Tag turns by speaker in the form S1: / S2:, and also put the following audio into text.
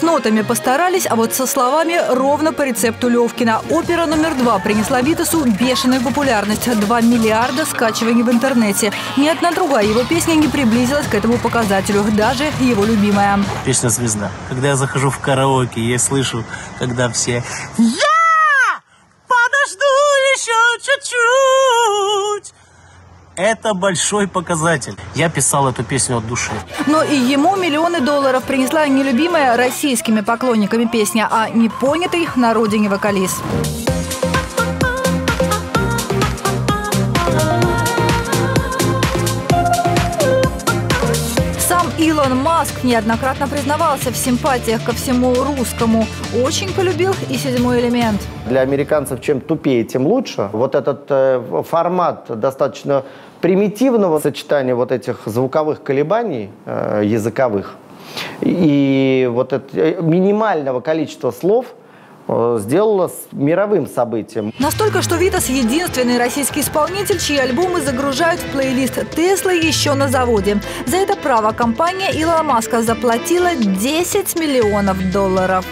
S1: С нотами постарались, а вот со словами ровно по рецепту Левкина. Опера номер два принесла Витасу бешеную популярность. 2 миллиарда скачиваний в интернете. Ни одна другая его песня не приблизилась к этому показателю. Даже его любимая.
S2: Песня «Звезда». Когда я захожу в караоке, я слышу, когда все «Я подожду еще чуть-чуть». Это большой показатель. Я писал эту песню от души.
S1: Но и ему миллионы долларов принесла не любимая российскими поклонниками песня, а непонятый на родине вокалист. Илон Маск неоднократно признавался в симпатиях ко всему русскому. Очень полюбил и седьмой элемент.
S3: Для американцев чем тупее, тем лучше. Вот этот э, формат достаточно примитивного сочетания вот этих звуковых колебаний э, языковых и вот это, э, минимального количества слов сделала с мировым событием.
S1: Настолько, что Витас единственный российский исполнитель, чьи альбомы загружают в плейлист Теслы еще на заводе. За это право компания Илона Маска заплатила 10 миллионов долларов.